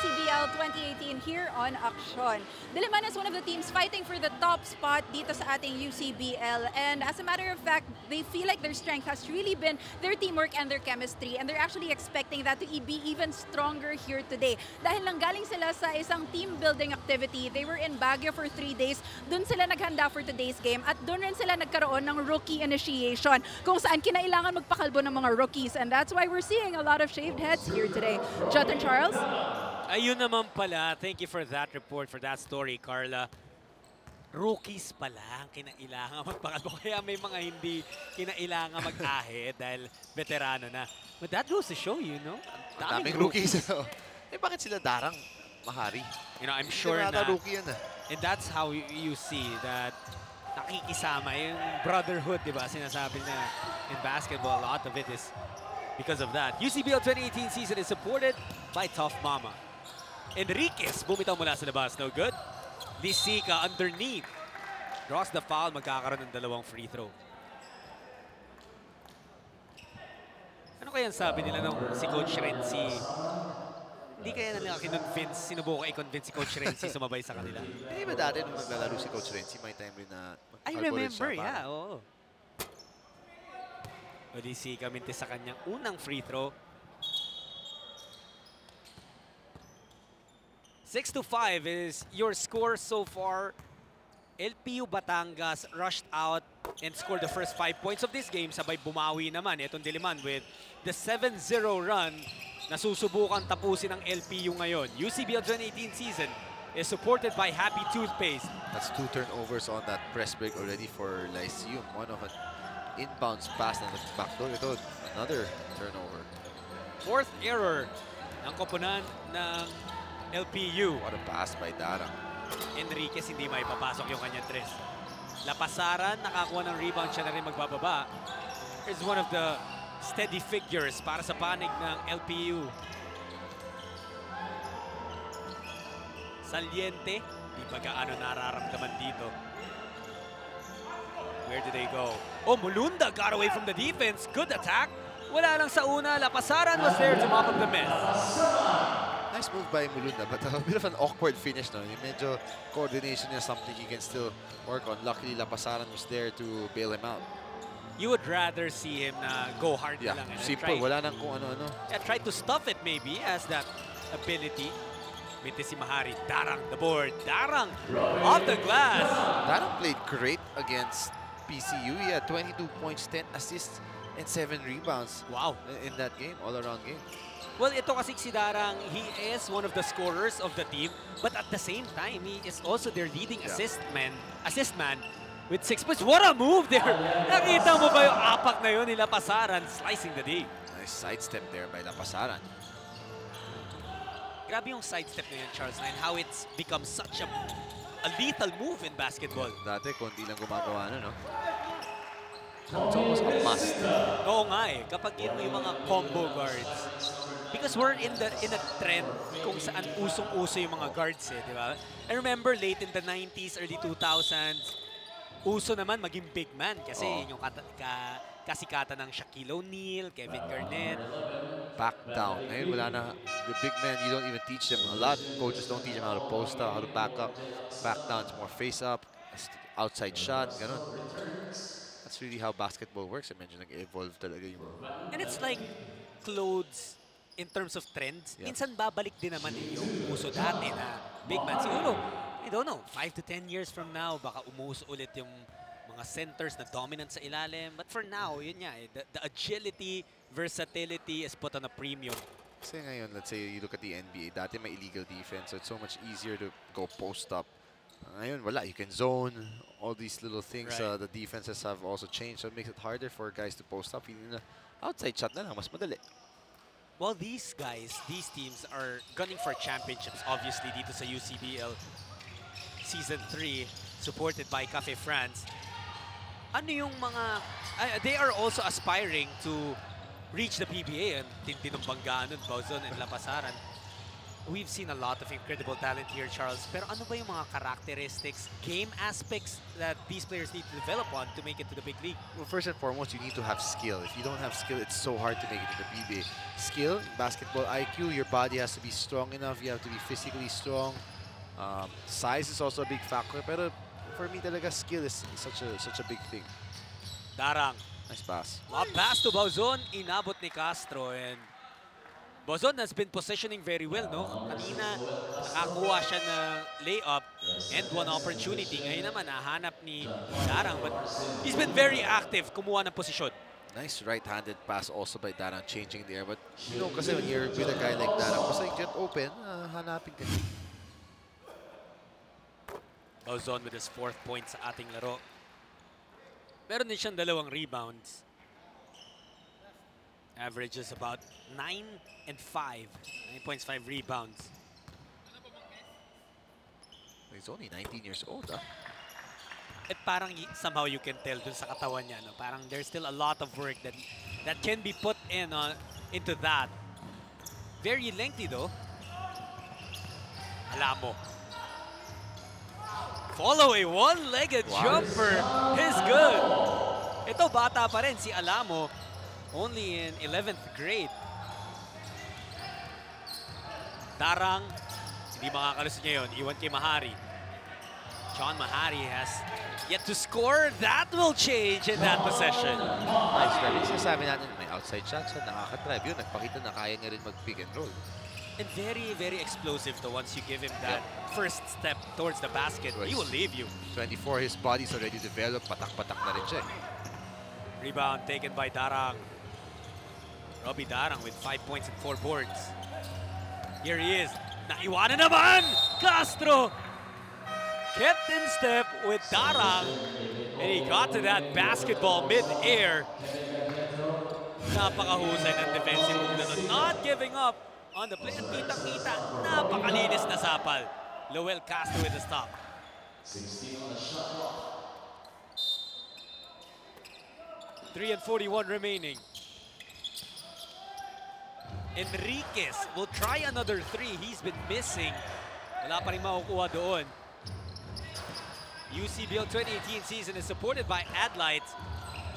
UCBL 2018 here on Action. Diliman is one of the teams fighting for the top spot dito sa ating UCBL. And as a matter of fact, they feel like their strength has really been their teamwork and their chemistry. And they're actually expecting that to be even stronger here today. Dahil nanggaling sila sa isang team building activity. They were in Baguio for three days. Doon sila naghanda for today's game. At doon rin sila nagkaroon ng rookie initiation kung saan kinailangan magpakalbo ng mga rookies. And that's why we're seeing a lot of shaved heads here today. Jonathan Charles? Ayun naman pala. Thank you for that report, for that story, Carla. Rookies pala ang kinailangan magpakalbo. Kaya may mga hindi kinailangan mag-ahit dahil veterano na. But that goes to show you, no? Ang daming rookies. eh bakit sila darang mahari? You know, I'm sure na, rookie yan ah. and that's how you, you see that nakikisama yung brotherhood, di ba? Sinasabi na in basketball, a lot of it is because of that. UCBL 2018 season is supported by Tough Mama. Enriquez, bumitaw mula sa labas. No good. Lisica underneath. Draws the foul, magkakaroon ng dalawang free throw. Ano kaya sabi nila nung si Coach Renzi? Hindi kaya na nila kinonvince, sinubukan i-convince si Coach Renzi sumabay sa kanila. Hindi ba dati nung naglalaro si Coach Renzi, may time rin na I remember, siya, yeah, oo. Lisica mintis sa kanyang unang free throw. 6 to 5 is your score so far. LPU Batangas rushed out and scored the first five points of this game. Sabay bumawi naman itong Diliman with the 7-0 run na susubukan tapusin ng LPU ngayon. UCBL 2018 season is supported by Happy Toothpaste. That's two turnovers on that press break already for Lyceum. One of an inbounds pass na backdoor. Ito, another turnover. Fourth error ng koponan ng LPU. What a pass by Darang. Enriquez hindi may papasok yung kanyang tres. Lapasaran, nakakuha ng rebound siya na rin magbababa. Is one of the steady figures para sa panig ng LPU. Saliente, di pa gaano nararamdaman dito. Where do they go? Oh, Mulunda got away from the defense. Good attack. Wala lang sa una. Lapasaran was there to mop up the mess. Nice move by Mulunda, but a bit of an awkward finish. No? Yung medyo coordination niya, something he can still work on. Luckily, Lapasaran was there to bail him out. You would rather see him na go hard Yeah, lang. Eh, and simple. try- Wala nang kung ano-ano. Yeah, try to stuff it maybe as that ability. Mintis si Mahari. Darang the board. Darang off the glass. Darang played great against PCU. He had 22 points, 10 assists, and 7 rebounds Wow. in that game, all-around game. Well, ito kasi si Darang, he is one of the scorers of the team, but at the same time, he is also their leading Yeah. assist man, assist man with six points. What a move there! Nakita mo ba yung apak na yun nila Pasaran slicing the D? Nice sidestep there by Lapasaran. Grabe yung sidestep na yun, Charles, and how it's become such a, a lethal move in basketball. Dati, konti lang gumagawa na, no? It's almost a must. Oo nga eh, kapag yun yung mga combo guards. Because we're in the in a trend kung saan usong-uso yung mga guards eh, di ba? I remember late in the 90s, early 2000s, uso naman maging big man kasi yun yung kata, ka, kasikatan ng Shaquille O'Neal, Kevin Garnett. Back down. Ngayon, wala na. The big men, you don't even teach them. A lot coaches don't teach them how to post up, how to back up. Back down, it's more face up, outside shot, ganun. That's really how basketball works. I mentioned, nag-evolve talaga yung... And it's like clothes in terms of trends. Yeah. Minsan babalik din naman yung uso dati na big man. Siguro, I don't know, 5 to 10 years from now, baka umuso ulit yung mga centers na dominant sa ilalim. But for now, yun nga eh, the, the agility, versatility is put on a premium. Kasi ngayon, let's say you look at the NBA, dati may illegal defense, so it's so much easier to go post up. Ngayon, wala. You can zone. All these little things, Right. uh, the defenses have also changed, so it makes it harder for guys to post up. Hindi na outside shot na lang, mas madali. Well, these guys, these teams are gunning for championships, obviously, dito sa UCBL Season 3, supported by Cafe France. Ano yung mga... ah, they are also aspiring to reach the PBA. Ang tindi ng banggaan nun, Bauzon and Lapasaran. We've seen a lot of incredible talent here, Charles. Pero ano ba yung mga characteristics, game aspects that these players need to develop on to make it to the big league? Well, first and foremost, you need to have skill. If you don't have skill, it's so hard to make it to the PBA. Skill, basketball IQ, your body has to be strong enough. You have to be physically strong. Um, size is also a big factor. Pero for me, talaga skill is such a such a big thing. Darang. Nice pass. Lob pass to Bauzon, inabot ni Castro and Bauzon has been positioning very well, no? Kanina, nakakuha siya ng layup and one opportunity. Ngayon naman, nahanap ni Darang. But he's been very active, kumuha ng posisyon. Nice right-handed pass also by Darang changing the air. But you know, kasi when you're with a guy like Darang, basta you get open, uh, hanapin ka. Bauzon with his fourth point sa ating laro. Meron din siyang dalawang rebounds. Averages about 9 and 5. 9 points, 5 rebounds. He's only 19 years old, ah. At parang somehow you can tell dun sa katawan niya, no? Parang there's still a lot of work that that can be put in on into that. Very lengthy though. Alamo. Follow a one-legged Wow. jumper is good. Ito bata pa rin si Alamo, only in 11th grade. Darang, hindi makakalusot niya yun. Iwan kay Mahari. John Mahari has yet to score. That will change in that possession. Nice drive. Yung sinasabi natin, may outside shot siya, nakaka-drive. Yun, nagpakita na kaya niya rin mag-pick and roll. And very, very explosive though once you give him that first step towards the basket. He will leave you. 24, his body's already developed. Patak-patak na rin siya. Rebound taken by Darang. Robbie Darang with five points and four boards. Here he is. Naiwanan naman! Castro kept in step with Darang. And he got to that basketball mid-air. Napakahusay ng defensive move na. Not giving up on the play. At kitang-kita, napakalinis na sapal. Lowell Castro with the stop. Three and 41 remaining. Enriquez will try another three. He's been missing. Wala pa rin makukuha doon. UCBL 2018 season is supported by Adlight.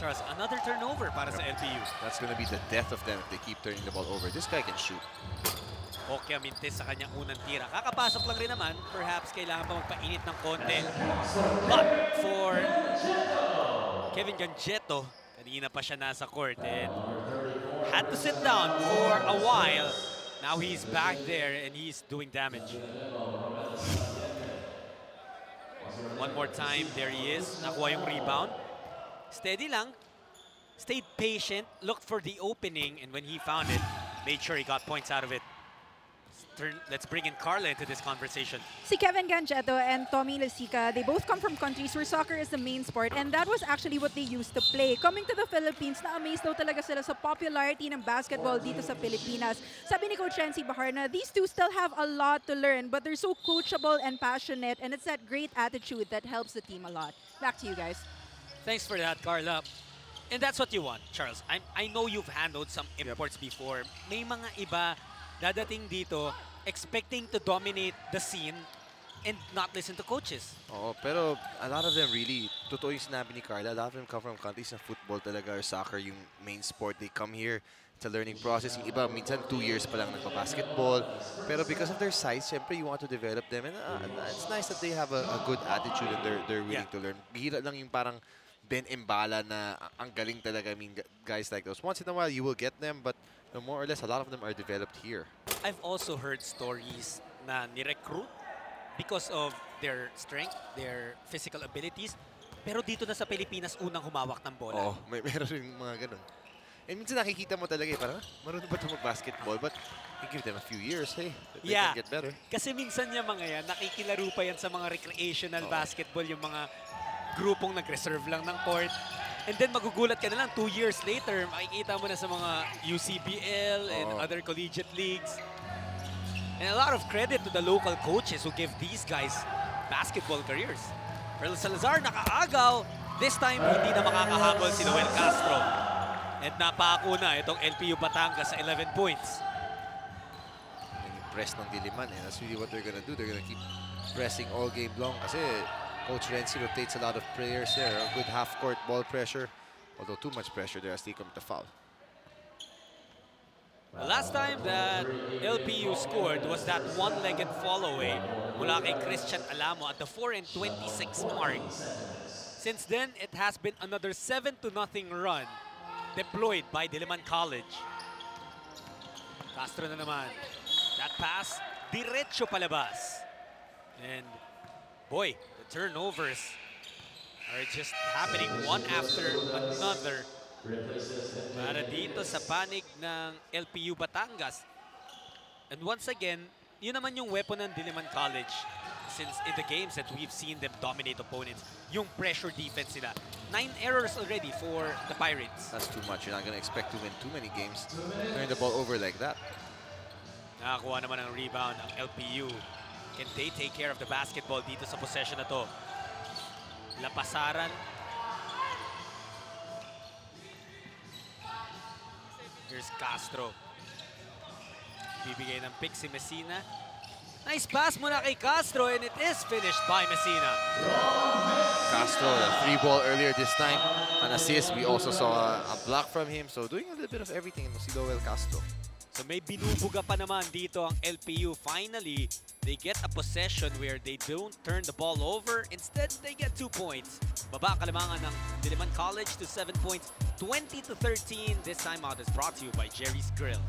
Charles, another turnover para sa LPU. That's gonna be the death of them if they keep turning the ball over. This guy can shoot. Okya Mintes sa kanyang unang tira. Kakapasok lang rin naman. Perhaps kailangan pa magpainit ng konti. But for Kevin Gangetto, kanina pa siya nasa court and had to sit down for a while. Now he's back there and he's doing damage. One more time, there he is. Nakuha yung rebound. Steady lang. Stayed patient, looked for the opening, and when he found it, made sure he got points out of it. Turn, let's bring in Carla into this conversation. Si Kevin Gangetto and Tommy Lasica, they both come from countries where soccer is the main sport and that was actually what they used to play. Coming to the Philippines, na-amaze daw talaga sila sa popularity ng basketball dito sa Pilipinas. Sabi ni Coach Renzi Baharna, these two still have a lot to learn but they're so coachable and passionate and it's that great attitude that helps the team a lot. Back to you guys. Thanks for that, Carla. And that's what you want, Charles. I, I know you've handled some imports before. May mga iba dadating dito expecting to dominate the scene and not listen to coaches. Oo, pero a lot of them really, totoo yung sinabi ni Carla, a lot of them come from countries na football talaga or soccer yung main sport. They come here, it's a learning process. Yung iba, minsan two years pa lang nagpa-basketball. Pero because of their size, syempre you want to develop them. And uh, it's nice that they have a, a good attitude and they're, they're willing Yeah. to learn. Bihira lang yung parang Ben Embala na ang galing talaga. I mean, gu- guys like those. Once in a while, you will get them, but know, more or less, a lot of them are developed here. I've also heard stories na ni-recruit because of their strength, their physical abilities. Pero dito na sa Pilipinas, unang humawak ng bola. Oo, may meron rin mga ganun. And minsan nakikita mo talaga eh, parang, "Ah, marunong ba ito mag-basketball? But you give them a few years, hey, they Yeah. can get better. Kasi minsan yung mga yan, nakikilaro pa yan sa mga recreational Oo. basketball, yung mga grupong nag-reserve lang ng court. And then magugulat ka na lang, two years later, makikita mo na sa mga UCBL and Oo. other collegiate leagues. And a lot of credit to the local coaches who give these guys basketball careers. Pearl Salazar nakaagaw. This time, hindi na makakahabol si Noel Castro. And napako na itong LPU Batangas sa 11 points. press ng Diliman. And that's really what they're gonna do. They're gonna keep pressing all game long. Kasi Coach Renzi rotates a lot of players there. A good half-court ball pressure. Although too much pressure there as they commit the foul. The last time that LPU scored was that one-legged fall away mula kay Christian Alamo at the 4 and 26 mark. Since then, it has been another 7 to nothing run deployed by Diliman College. Castro na naman. That pass, diretso palabas. And boy, turnovers are just happening one after another para dito sa panig ng LPU Batangas. And once again, yun naman yung weapon ng Diliman College since in the games that we've seen them dominate opponents, yung pressure defense nila. Nine errors already for the Pirates. That's too much. You're not gonna expect to win too many games. Turn the ball over like that. Nakakuha naman ng rebound ang LPU. Can they take care of the basketball dito sa possession na to? Lapasaran. Here's Castro. Bibigay ng pick si Messina. Nice pass muna kay Castro and it is finished by Messina. Castro, a free ball earlier this time. An assist. We also saw a, a block from him. So doing a little bit of everything in si Lowell Castro. So may binubuga pa naman dito ang LPU. Finally, they get a possession where they don't turn the ball over. Instead, they get two points. Baba kalamangan ng Diliman College to seven points. 20 to 13. This timeout is brought to you by Jerry's Grill.